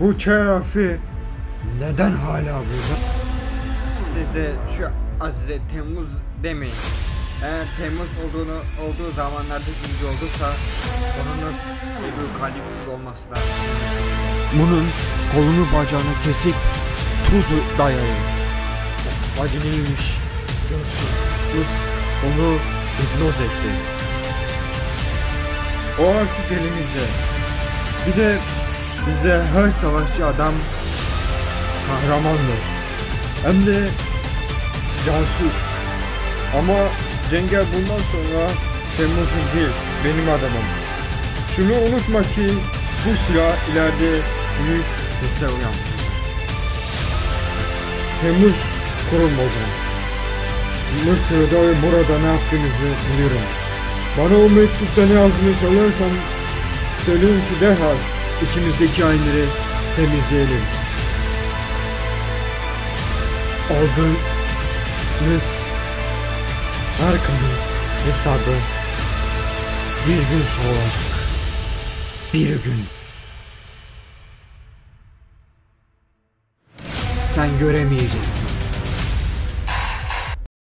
Bu Çerafi neden hala burada? Siz de şu Azize Temmuz demeyin. Eğer Temmuz olduğunu olduğu zamanlarda ciddi olursa sonunuz Ebu Kalip olması lazım. Bunun kolunu bacağını kesip tuzu dayayın. Bacı neymiş? Tuz onu hipnoz etti. O artık elimizde. Bir de bize her savaşçı adam kahramandır. Hem de casus. Ama Cenger bundan sonra Temmuz'un değil, benim adamım. Şunu unutma ki bu silah ileride büyük sese uyan. Temmuz kurulma o zaman. Mısır'da ve burada ne yaptığınızı biliyorum. Bana o mektupta ne yazdığını söylersen söyleyin ki derhal içimizdeki aynları temizleyelim. Aldığınız her kanın hesabı bir gün sonra bir gün sen göremeyeceksin.